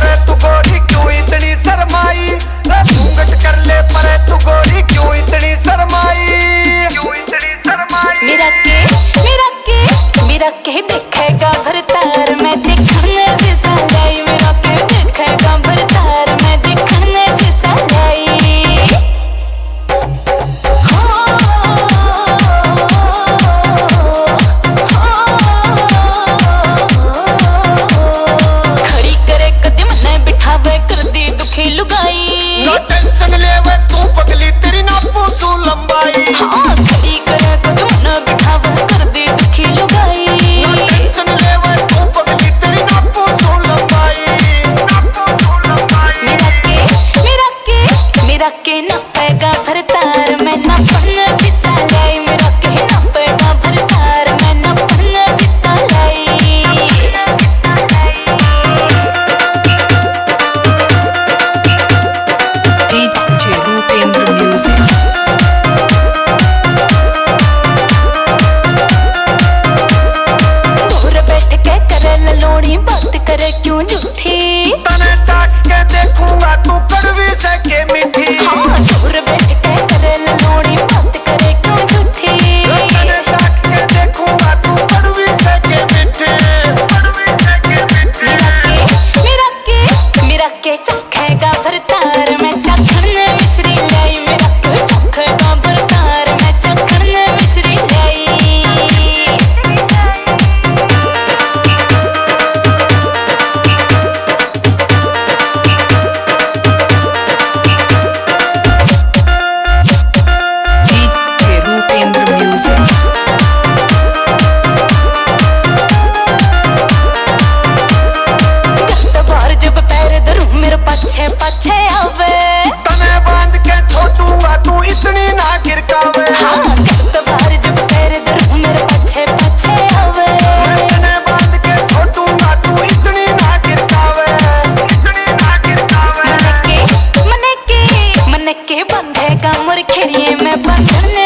पर तू गोरी क्यों इतनी शर्माई? रे कर ले पर तू गोरी क्यों इतनी शर्माई? क्यों इतनी शर्माई? मेरा के मेरा के मेरा के पूछू लंबाई। हाँ सही करे कदम करे क्यों झूठी? तने चाक के देखूँगा तू कड़वी से के मीठी। हाँ दूर बैठ के करे लोड़ी बात करे क्यों झूठी? तने चाक के देखूँगा तू कड़वी से के मीठी। कड़वी से के मीठी। मेरा के मेरा के मेरा के चखेगा भरतार मैं चखने पछे पछे आवे तने बाँध के छोटूँगा तू इतनी ना गिरकावे हाँ बार जब पैर धरूं मेरे पछे पछे आवे तने बाँध के छोटूँगा तू इतनी ना गिरकावे इतनी ना गिरकावे मन के मन के मन के बंधेगा मोर खेड़िए में बंधने